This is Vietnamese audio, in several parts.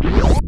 you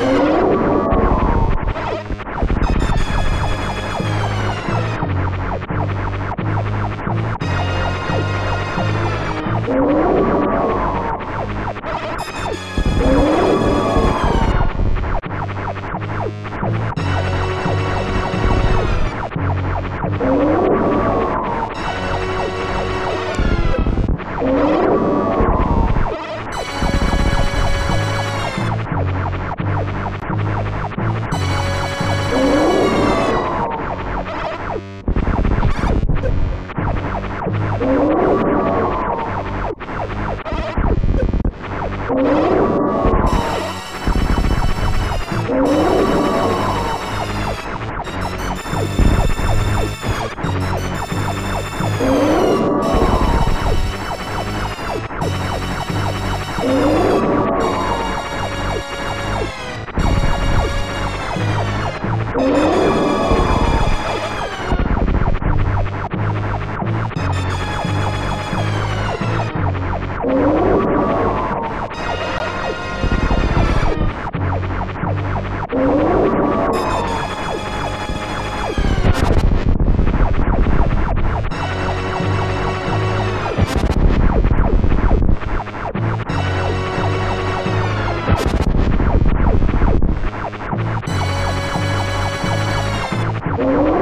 Oh, Thank you.